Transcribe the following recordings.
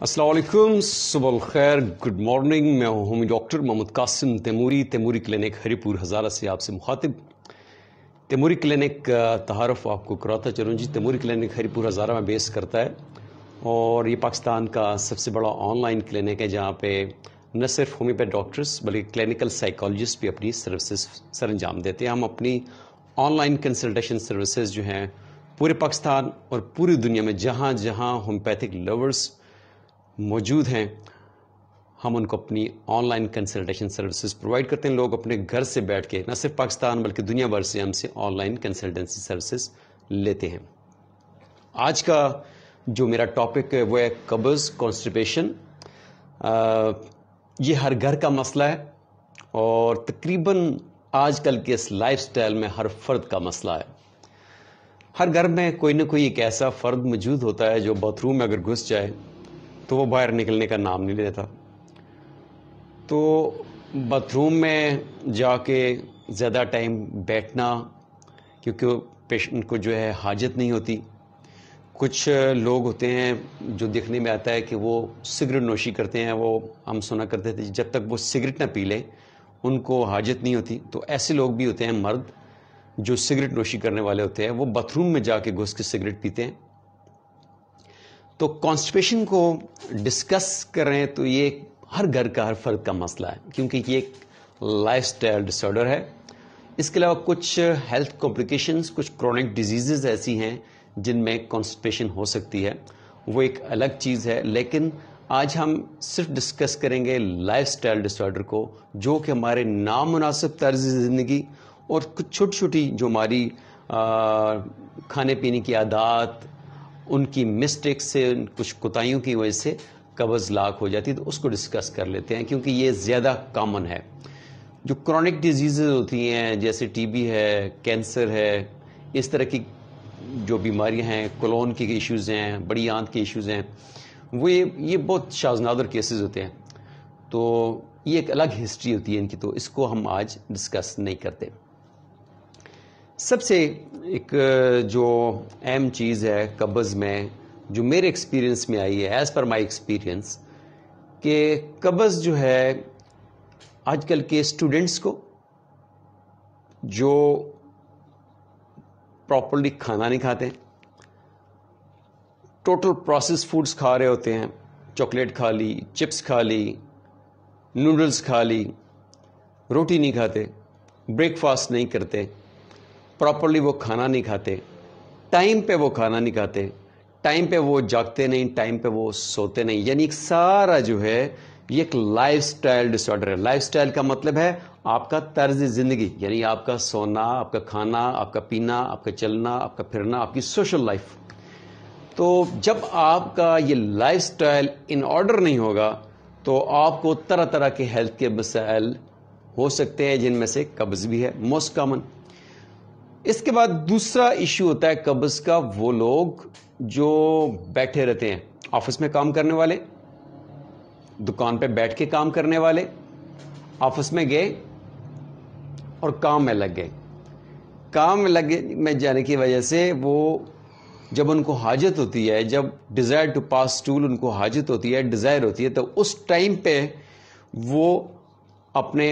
असलकुम सुबह खैर गुड मॉर्निंग मैं हूँ डॉक्टर मोहम्मद कासिम तैमूरी तैमूरी क्लिनिक हरीपुर, हज़ारा से आपसे मुखातिब। तैमूरी क्लिनिक तहारफ़ आपको कराता चलूँ जी। तैमूरी क्लिनिक हरीपुर, हज़ारा में बेस करता है। और ये पाकिस्तान का सबसे बड़ा ऑनलाइन क्लिनिक है, जहाँ पे न सिर्फ़ होम्योपैथ डॉक्टर्स बल्कि क्लिनिकल साइकोलॉजिस्ट भी अपनी सर्विसेज़ सर अंजाम देते हैं। हम अपनी ऑनलाइन कंसल्टेशन सर्विसेज़ जो हैं, पूरे पाकिस्तान और पूरी दुनिया में जहाँ जहाँ होम्योपैथिक लवर्स मौजूद हैं। हम उनको अपनी ऑनलाइन कंसल्टेशन सर्विसेज़ प्रोवाइड करते हैं। लोग अपने घर से बैठ के, न सिर्फ़ पाकिस्तान, बल्कि दुनिया भर से हमसे ऑनलाइन कंसल्टेंसी सर्विसेज़ लेते हैं। आज का जो मेरा टॉपिक है, वो है कब्ज़ कॉन्स्टिपेशन ये हर घर का मसला है और तकरीबन आजकल के इस लाइफस्टाइल में हर फर्द का मसला है। हर घर में कोई ना कोई एक ऐसा फ़र्द मौजूद होता है जो बाथरूम में अगर घुस जाए तो वो बाहर निकलने का नाम नहीं लेता। तो बाथरूम में जाके ज़्यादा टाइम बैठना, क्योंकि पेशेंट को जो है हाजत नहीं होती। कुछ लोग होते हैं जो देखने में आता है कि वो सिगरेट नोशी करते हैं, वो हम सुना करते थे जब तक वो सिगरेट ना पी लें, उनको हाजत नहीं होती। तो ऐसे लोग भी होते हैं मर्द जो सिगरेट नोशी करने वाले होते हैं। वो बाथरूम में जाके घुस के सिगरेट पीते हैं। तो कॉन्स्टिपेशन को डिस्कस करें तो ये हर घर का, हर फर्द का मसला है, क्योंकि ये एक लाइफ स्टाइल डिसऑर्डर है। इसके अलावा कुछ हेल्थ कॉम्प्लिकेशंस कुछ क्रॉनिक डिजीजेज ऐसी हैं जिनमें कॉन्स्टिपेशन हो सकती है। वो एक अलग चीज़ है, लेकिन आज हम सिर्फ़ डिस्कस करेंगे लाइफ स्टाइल डिसऑर्डर को, जो कि हमारे नामुनासिब तर्ज ज़िंदगी और कुछ छोटी छोटी जो हमारी खाने पीने की आदत उनकी मिस्टेक से कुछ कोताहियों की वजह से कब्ज़ लाक हो जाती है तो उसको डिस्कस कर लेते हैं, क्योंकि ये ज़्यादा कॉमन है। जो क्रॉनिक डिज़ीज़ होती हैं, जैसे टीबी है कैंसर है, इस तरह की जो बीमारियाँ हैं कोलोन के इश्यूज़ हैं, बड़ी आंत के इश्यूज़ हैं, वो ये ये बहुत शाजनादर केसेस होते हैं। तो ये एक अलग हिस्ट्री होती है इनकी तो इसको हम आज डिस्कस नहीं करते। सबसे एक जो अहम चीज़ है कब्ज़ में, जो मेरे एक्सपीरियंस में आई है एज़ पर माई एक्सपीरियंस कि कब्ज़ जो है, आजकल के स्टूडेंट्स को, जो प्रॉपरली खाना नहीं खाते टोटल प्रोसेस फूड्स खा रहे होते हैं चॉकलेट खा ली चिप्स खा ली नूडल्स खा ली, रोटी नहीं खाते ब्रेकफास्ट नहीं करते प्रॉपरली वो खाना नहीं खाते। टाइम पे वो खाना नहीं खाते। टाइम पे वो जागते नहीं टाइम पे वो सोते नहीं। यानी एक सारा जो है, ये एक लाइफ स्टाइल डिसऑर्डर है। लाइफ स्टाइल का मतलब है आपका तर्ज ज़िंदगी। यानी आपका सोना, आपका खाना, आपका पीना, आपका चलना, आपका फिरना, आपकी सोशल लाइफ तो जब आपका ये लाइफ स्टाइल इन ऑर्डर नहीं होगा तो आपको तरह तरह के हेल्थ के मसाइल हो सकते हैं, जिनमें से कब्ज़ भी है। मोस्ट कॉमन इसके बाद दूसरा इश्यू होता है कब्ज का, वो लोग जो बैठे रहते हैं, ऑफ़िस में काम करने वाले, दुकान पे बैठ के काम करने वाले, ऑफ़िस में गए और काम में लग गए। काम में लगे में जाने की वजह से वो, जब उनको हाजत होती है, जब डिज़ायर टू पास टूल उनको हाजत होती है डिज़ायर होती है तो उस टाइम पे वो अपने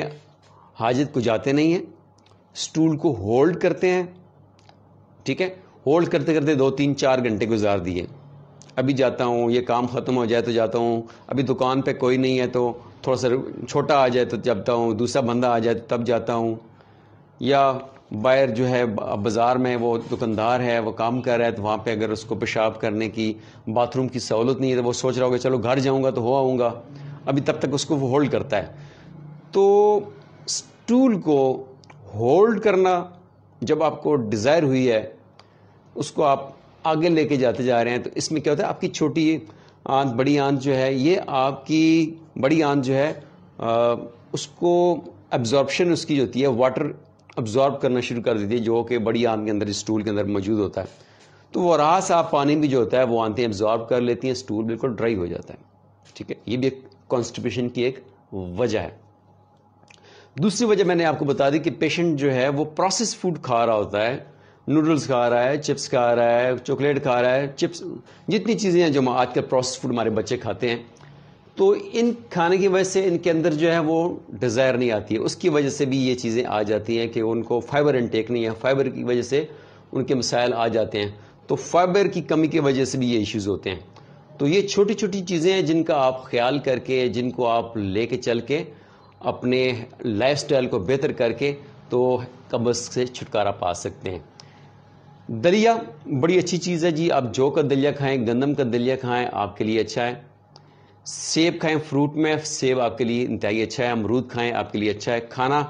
हाजत को जाते नहीं हैं। स्टूल को होल्ड करते हैं, ठीक है? होल्ड करते करते दो तीन चार घंटे गुजार दिए। अभी जाता हूँ, ये काम ख़त्म हो जाए तो जाता हूँ। अभी दुकान पे कोई नहीं है तो थोड़ा सा छोटा आ जाए तो जाता हूँ, दूसरा बंदा आ जाए तो तब जाता हूँ। या बाहर जो है, बाज़ार में वो दुकानदार है, वो काम कर रहा है तो वहाँ पे अगर उसको पेशाब करने की, बाथरूम की सहूलत नहीं है तो वो सोच रहा होगा, चलो घर जाऊँगा तो हो आऊँगा। अभी तब तक उसको वो होल्ड करता है। तो स्टूल को होल्ड करना जब आपको डिज़ायर हुई है उसको आप आगे लेके जाते जा रहे हैं तो इसमें क्या होता है आपकी छोटी आंत बड़ी आंत जो है ये आपकी बड़ी आंत जो है आ, उसको एब्जॉर्बशन उसकी जो होती है वाटर अब्जॉर्ब करना शुरू कर देती है जो कि बड़ी आंत के अंदर स्टूल के अंदर मौजूद होता है। तो वो रास आप पानी भी जो होता है वो आंतें एब्जॉर्ब कर लेती हैं स्टूल बिल्कुल ड्राई हो जाता है। ठीक है? ये भी एक कॉन्स्टिपेशन की एक वजह है। दूसरी वजह मैंने आपको बता दी कि पेशेंट जो है, वो प्रोसेस फ़ूड खा रहा होता है। नूडल्स खा रहा है चिप्स खा रहा है चॉकलेट खा रहा है चिप्स जितनी चीज़ें हैं जो आजकल प्रोसेस फ़ूड हमारे बच्चे खाते हैं। तो इन खाने की वजह से इनके अंदर जो है, वो डिज़ायर नहीं आती है। उसकी वजह से भी ये चीज़ें आ जाती हैं कि उनको फाइबर इनटेक नहीं है। फाइबर की वजह से उनके मसाइल आ जाते हैं। तो फाइबर की कमी की वजह से भी ये इश्यूज़ होते हैं। तो ये छोटी छोटी चीज़ें हैं जिनका आप ख्याल करके, जिनको आप लेके चल के अपने लाइफस्टाइल को बेहतर करके तो कब्ज से छुटकारा पा सकते हैं। दलिया, बड़ी अच्छी चीज़ है जी। आप जौ का दलिया खाएँ, गंदम का दलिया खाएँ, आपके लिए अच्छा है। सेब खाएँ फ्रूट में सेब आपके लिए इंतहाई अच्छा है। अमरूद खाएँ, आपके लिए अच्छा है। खाना,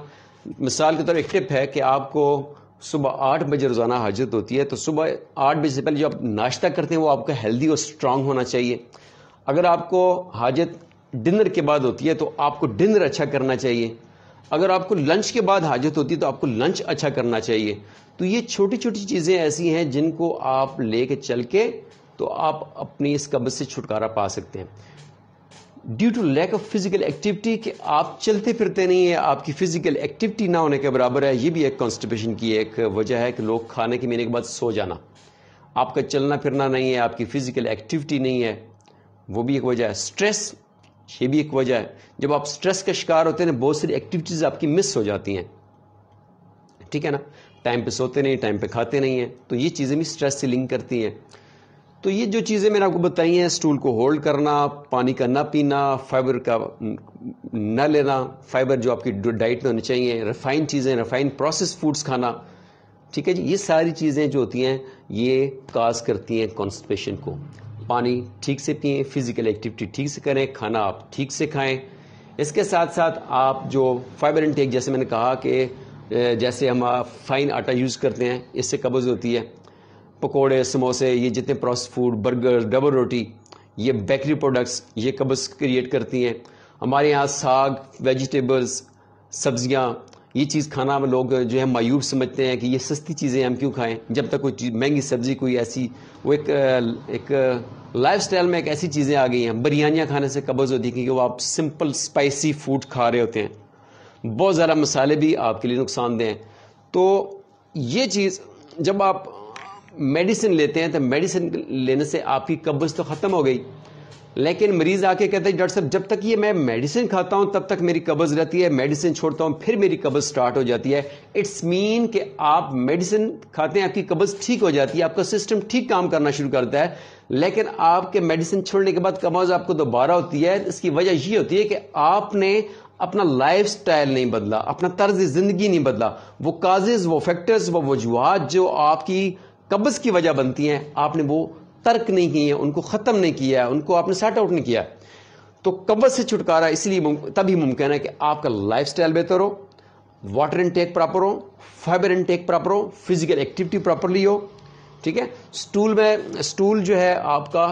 मिसाल के तौर एक टिप है कि आपको सुबह आठ बजे रोज़ाना हाजत होती है तो सुबह आठ बजे से पहले जो आप नाश्ता करते हैं, वो आपका हेल्दी और स्ट्रांग होना चाहिए। अगर आपको हाजत डिनर के बाद होती है तो आपको डिनर अच्छा करना चाहिए। अगर आपको लंच के बाद हाजत होती है तो आपको लंच अच्छा करना चाहिए। तो ये छोटी छोटी चीज़ें ऐसी हैं जिनको आप लेके चल के तो आप अपनी इस कब्ज से छुटकारा पा सकते हैं। Due to lack of physical activity कि आप चलते फिरते नहीं है, आपकी फ़िज़िकल एक्टिविटी ना होने के बराबर है, ये भी एक कॉन्स्टिपेशन की एक वजह है कि लोग खाने के महीने के बाद सो जाना। आपका चलना फिरना नहीं है, आपकी फ़िज़िकल एक्टिविटी नहीं है, वो भी एक वजह है। स्ट्रेस ये भी एक वजह है। जब आप स्ट्रेस का शिकार होते हैं बहुत सारी एक्टिविटीज़ आपकी मिस हो जाती हैं। ठीक है ना? टाइम पे सोते नहीं टाइम पे खाते नहीं हैं। तो ये चीज़ें भी स्ट्रेस से लिंक करती हैं। तो ये जो चीज़ें मैंने आपको बताई हैं स्टूल को होल्ड करना, पानी का ना पीना फाइबर का न लेना फाइबर जो आपकी डाइट में होनी चाहिए रिफाइंड चीज़ें रिफाइंड प्रोसेस फूड्स खाना। ठीक है जी? ये सारी चीज़ें जो होती हैं, ये काज करती हैं कॉन्स्टिपेशन को। पानी ठीक से पिए फ़िज़िकल एक्टिविटी ठीक से करें, खाना आप ठीक से खाएँ। इसके साथ साथ आप जो फाइबर इनटेक जैसे मैंने कहा कि जैसे हम फाइन आटा यूज़ करते हैं, इससे कब्ज़ होती है? पकोड़े, समोसे, ये जितने प्रोसेस फ़ूड बर्गर डबल रोटी ये बेकरी प्रोडक्ट्स ये कब्ज क्रिएट करती हैं? हमारे यहाँ साग वेजिटेबल्स सब्ज़ियाँ ये चीज़ खाना लोग जो है मायूब समझते हैं कि ये सस्ती चीज़ें हम क्यों खाएँ? जब तक कोई महँगी सब्ज़ी, कोई ऐसी, वो एक एक लाइफ स्टाइल में एक ऐसी चीज़ें आ गई हैं। बिरयानियाँ खाने से कब्ज़ होती है क्योंकि वो आप सिंपल स्पाइसी फ़ूड खा रहे होते हैं। बहुत ज़्यादा मसाले भी आपके लिए नुकसानदेह हैं तो ये चीज़, जब आप मेडिसिन लेते हैं तो मेडिसिन लेने से आपकी कब्ज तो ख़त्म हो गई। लेकिन मरीज़ आके कहते हैं, डॉक्टर साहब, जब तक ये मैं मेडिसिन खाता हूँ, तब तक मेरी कब्ज रहती है, मेडिसिन छोड़ता हूँ, फिर मेरी कब्ज स्टार्ट हो जाती है। इट्स मीन कि आप मेडिसिन खाते हैं, आपकी कब्ज ठीक हो जाती है, आपका सिस्टम ठीक काम करना शुरू करता है, लेकिन आपके मेडिसिन छोड़ने के बाद कब्ज आपको दोबारा होती है। इसकी वजह ये होती है कि आपने अपना लाइफ स्टाइल नहीं बदला, अपना तर्ज ज़िंदगी नहीं बदला। वो काजेज वो फैक्टर्स वो वजूहत जो आपकी कब्ज की वजह बनती हैं, आपने वो तर्क नहीं किए, उनको ख़त्म नहीं किया, उनको आपने सेट आउट नहीं किया। तो कब्ज से छुटकारा इसलिए तभी मुमकिन है कि आपका लाइफ बेहतर हो वाटर इनटेक प्रॉपर हो फाइबर इनटेक प्रॉपर हो फ़िज़िकल एक्टिविटी प्रॉपरली हो, ठीक है? स्टूल में स्टूल जो है आपका,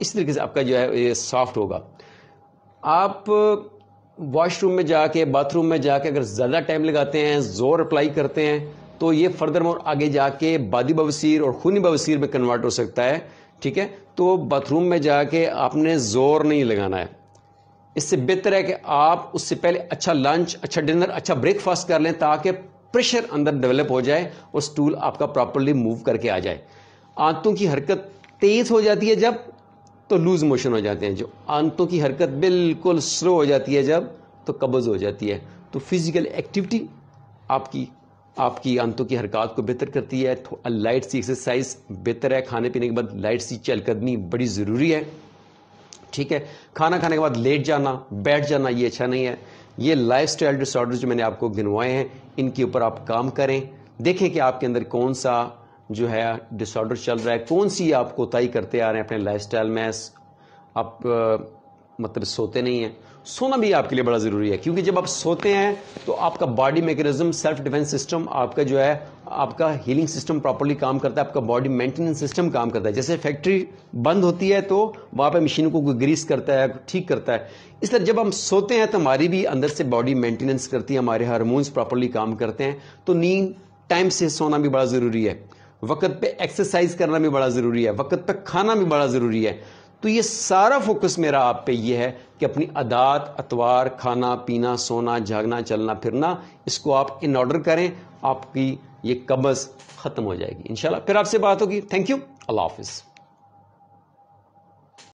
इस तरीके से आपका जो है ये सॉफ्ट होगा। आप वॉशरूम में जाके बाथरूम में जाके अगर ज़्यादा टाइम लगाते हैं, ज़ोर अप्लाई करते हैं तो ये फर्दर मोर आगे जाके बादी बवसीर और खूनी बवसीर में कन्वर्ट हो सकता है, ठीक है? तो बाथरूम में जाके आपने ज़ोर नहीं लगाना है। इससे बेहतर है कि आप उससे पहले अच्छा लंच अच्छा डिनर अच्छा ब्रेकफास्ट कर लें ताकि प्रेशर अंदर डेवलप हो जाए और स्टूल आपका प्रॉपरली मूव करके आ जाए। आंतों की हरकत तेज हो जाती है जब तो लूज मोशन हो जाते हैं। जो आंतों की हरकत बिल्कुल स्लो हो जाती है जब तो कब्ज हो जाती है। तो फ़िज़िकल एक्टिविटी आपकी आपकी आंतों की हरकत को बेहतर करती है। तो लाइट सी एक्सरसाइज बेहतर है। खाने पीने के बाद लाइट सी चलकदमी बड़ी ज़रूरी है। ठीक है? खाना खाने के बाद लेट जाना, बैठ जाना ये अच्छा नहीं है। ये लाइफ स्टाइल डिसऑर्डर जो मैंने आपको गिनवाए हैं, इनके ऊपर आप काम करें। देखें कि आपके अंदर कौन सा जो है डिसऑर्डर चल रहा है। कौन सी आप कोताही करते आ रहे हैं अपने लाइफ में? आप मतलब सोते नहीं हैं। सोना भी आपके लिए बड़ा ज़रूरी है, क्योंकि जब आप सोते हैं तो आपका body mechanism self defence system आपका जो है, आपका हीलिंग सिस्टम प्रॉपरली काम करता है, आपका बॉडी मेंटेनेंस सिस्टम काम करता है। जैसे फैक्ट्री बंद होती है तो वहाँ पर मशीनों को ग्रीस करता है, ठीक करता है। इसलिए जब हम सोते हैं तो हमारी भी अंदर से बॉडी मेंटेनेंस करती है, हमारे हारमोन्स प्रॉपरली काम करते हैं तो नींद टाइम से सोना भी बड़ा ज़रूरी है। वक्त पे एक्सरसाइज करना भी बड़ा ज़रूरी है, वक्त पे खाना भी बड़ा ज़रूरी है। तो ये सारा फोकस मेरा आप पे ये है कि अपनी अदात, अतवार, खाना, पीना, सोना, जागना, चलना, फिरना, इसको आप इन ऑर्डर करें, आपकी ये कब्ज़ ख़त्म हो जाएगी। इन फिर आपसे बात होगी। थैंक यू अल्लाह हाफिज़।